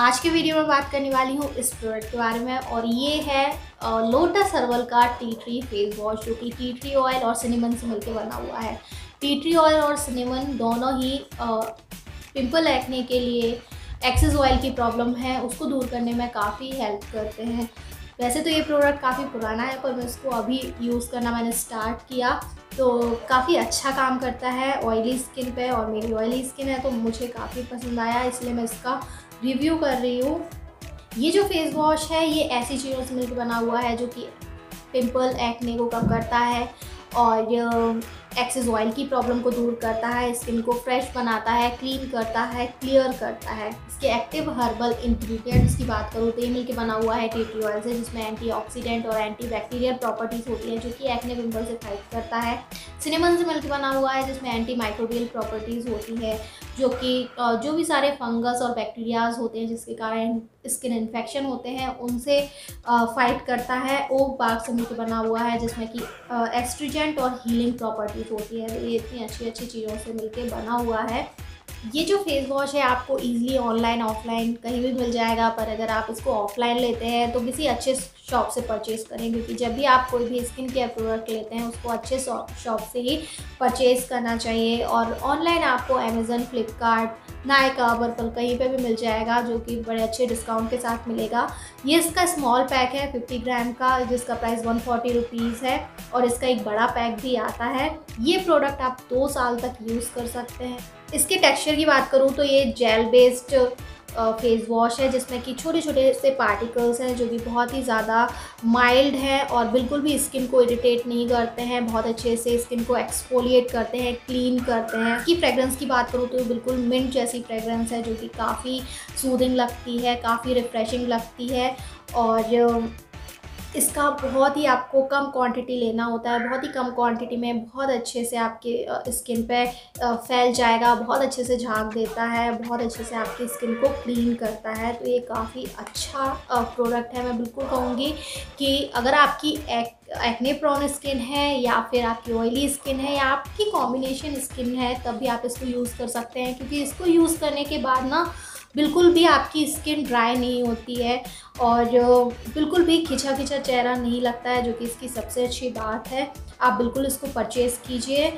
आज के वीडियो में बात करने वाली हूँ इस प्रोडक्ट के बारे में और ये है लोटस हर्बल का टी ट्री फेस वॉश जो कि टी ट्री ऑयल और सिनेमन से मिलकर बना हुआ है। टी ट्री ऑयल और सिनेमन दोनों ही पिंपल एक्ने के लिए एक्सेस ऑयल की प्रॉब्लम है। उसको दूर करने में काफ़ी हेल्प करते हैं। वैसे तो ये प्रोडक्ट काफ़ी पुराना है, पर मैं इसको अभी यूज़ करना मैंने स्टार्ट किया। तो काफ़ी अच्छा काम करता है ऑयली स्किन पे और मेरी ऑयली स्किन है तो मुझे काफ़ी पसंद आया, इसलिए मैं इसका रिव्यू कर रही हूँ। ये जो फेस वॉश है, ये ऐसी चीज़ों से मिलकर बना हुआ है जो कि पिंपल एक्ने को कम करता है और एक्सेस ऑयल की प्रॉब्लम को दूर करता है स्किन को फ्रेश बनाता है क्लीन करता है क्लियर करता है। इसके एक्टिव हर्बल इंग्रेडिएंट्स की बात करूँ तो ये मिलकर बना हुआ है टी टी ऑयल से, जिसमें एंटीऑक्सीडेंट और एंटी बैक्टीरियल प्रॉपर्टीज़ होती हैं, जो कि एक्ने पिंपल से फाइट करता है। सिनेमन से मिलकर बना हुआ है, जिसमें एंटी माइक्रोबियल प्रॉपर्टीज़ होती है। जो कि जो भी सारे फंगस और बैक्टीरियाज होते हैं जिसके कारण स्किन इन्फेक्शन होते हैं, उनसे फाइट करता है। ओ बाग से मिलकर बना हुआ है जिसमें कि एस्ट्रीजेंट और हीलिंग प्रॉपर्टीज़ होती है। ये इतनी अच्छी अच्छी चीज़ों से मिलकर बना हुआ है। ये जो फेस वॉश है, आपको इजीली ऑनलाइन ऑफलाइन कहीं भी मिल जाएगा, पर अगर आप इसको ऑफलाइन लेते हैं तो किसी अच्छे शॉप से परचेज़ करें, क्योंकि जब भी आप कोई भी स्किन केयर प्रोडक्ट लेते हैं, उसको अच्छे शॉप से ही परचेज़ करना चाहिए, और ऑनलाइन आपको अमेज़न फ्लिपकार्ट नायका बर्पल कहीं पे भी मिल जाएगा, जो कि बड़े अच्छे डिस्काउंट के साथ मिलेगा। ये इसका स्मॉल पैक है 50 ग्राम का, जिसका प्राइस वन फोर्टी रुपीज़ है, और इसका एक बड़ा पैक भी आता है। ये प्रोडक्ट आप दो साल तक यूज़ कर सकते हैं। इसके टेक्सचर की बात करूँ तो ये जेल बेस्ड फेस वॉश है, जिसमें कि छोटे छोटे से पार्टिकल्स हैं जो कि बहुत ही ज़्यादा माइल्ड हैं और बिल्कुल भी स्किन को इरिटेट नहीं करते हैं, बहुत अच्छे से स्किन को एक्सपोलिएट करते हैं क्लीन करते हैं। इसकी फ्रेगरेंस की बात करूँ तो बिल्कुल मिंट जैसी फ्रेगरेंस है, जो कि काफ़ी सूदिंग लगती है, काफ़ी रिफ़्रेशिंग लगती है और इसका बहुत ही आपको कम क्वांटिटी लेना होता है, बहुत ही कम क्वांटिटी में बहुत अच्छे से आपके स्किन पे फैल जाएगा, बहुत अच्छे से झाग देता है, बहुत अच्छे से आपकी स्किन को क्लीन करता है। तो ये काफ़ी अच्छा प्रोडक्ट है। मैं बिल्कुल कहूँगी कि अगर आपकी एक एक्ने प्रॉन स्किन है या फिर आपकी ऑयली स्किन है या आपकी कॉम्बिनेशन स्किन है, तब भी आप इसको यूज़ कर सकते हैं। क्योंकि इसको यूज़ करने के बाद ना बिल्कुल भी आपकी स्किन ड्राई नहीं होती है और बिल्कुल भी खिंचा खिंचा चेहरा नहीं लगता है, जो कि इसकी सबसे अच्छी बात है। आप बिल्कुल इसको परचेज़ कीजिए।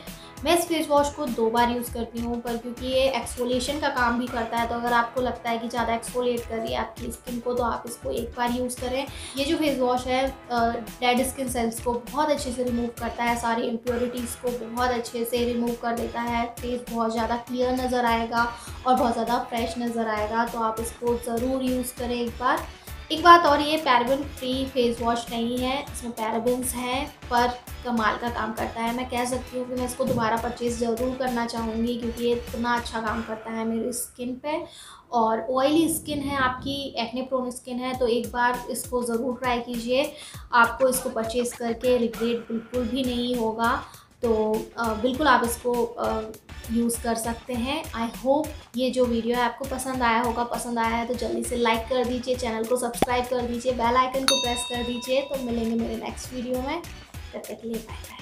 मैं इस फेस वॉश को दो बार यूज़ करती हूँ, पर क्योंकि ये एक्सफोलिएशन का काम भी करता है तो अगर आपको लगता है कि ज़्यादा एक्सफोलिएट कर रही है आपकी स्किन को तो आप इसको एक बार यूज़ करें। ये जो फेस वॉश है डेड स्किन सेल्स को बहुत अच्छे से रिमूव करता है, सारी इम्प्योरिटीज़ को बहुत अच्छे से रिमूव कर देता है। फेस बहुत ज़्यादा क्लियर नज़र आएगा और बहुत ज़्यादा फ्रेश नज़र आएगा तो आप इसको ज़रूर यूज़ करें एक बार। एक बात और, ये पैराबिन फ्री फेस वॉश नहीं है, इसमें पैराबिन्स हैं, पर कमाल का काम करता है। मैं कह सकती हूँ कि मैं इसको दोबारा परचेज़ ज़रूर करना चाहूँगी, क्योंकि ये इतना अच्छा काम करता है मेरी स्किन पे। और ऑयली स्किन है, आपकी एक्ने प्रोन स्किन है तो एक बार इसको ज़रूर ट्राई कीजिए। आपको इसको परचेज़ करके रिग्रेट बिल्कुल भी नहीं होगा। तो बिल्कुल आप इसको यूज़ कर सकते हैं। आई होप ये जो वीडियो है आपको पसंद आया होगा। पसंद आया है तो जल्दी से लाइक कर दीजिए चैनल को सब्सक्राइब कर दीजिए बेल आइकन को प्रेस कर दीजिए। तो मिलेंगे मेरे नेक्स्ट वीडियो में। तब तक लिए बाय बाय